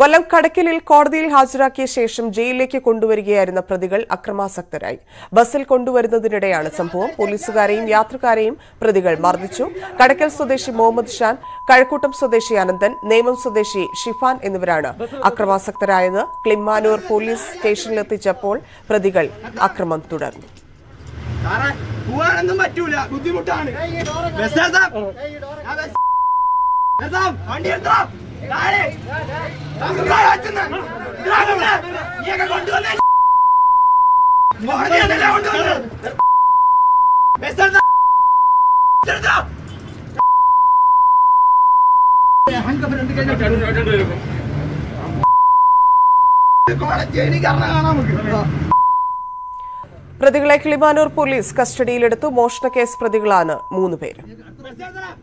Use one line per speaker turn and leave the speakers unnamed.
കൊല്ലം കടക്കലിൽ കോടതിയിൽ ഹാജരാക്കിയ ശേഷം ജയിലിലേക്ക് കൊണ്ടുവരികയായിരുന്ന പ്രതികൾ അക്രമാസക്തരായി. ബസ്സിൽ കൊണ്ടുവരുന്നതിനിടെയാണ് സംഭവം. പോലീസുകാരെയും യാത്രക്കാരെയും പ്രതികൾ മർദ്ദിച്ചു. കടക്കൽ സ്വദേശി മുഹമ്മദ് ഷാൻ കഴക്കൂട്ടം സ്വദേശി അനന്തൻ നേമം സ്വദേശി ഷിഫാൻ എന്നിവരാണ് അക്രമാസക്തരായത് ക്ലിമ്മാനൂർ പോലീസ് സ്റ്റേഷനിലെത്തിച്ചപ്പോൾ പ്രതികൾ അക്രമം തുടർന്നു.
പോവാനൊന്നും പറ്റൂല. ബുദ്ധിമുട്ടാണ്. വണ്ടി എടുത്താം.
പ്രതികളെ കിളിമാനൂർ പോലീസ് കസ്റ്റഡിയിലെടുത്തു മോഷണ കേസ് പ്രതികളാണ് മൂന്നുപേരും
പേര് എടുത്താം.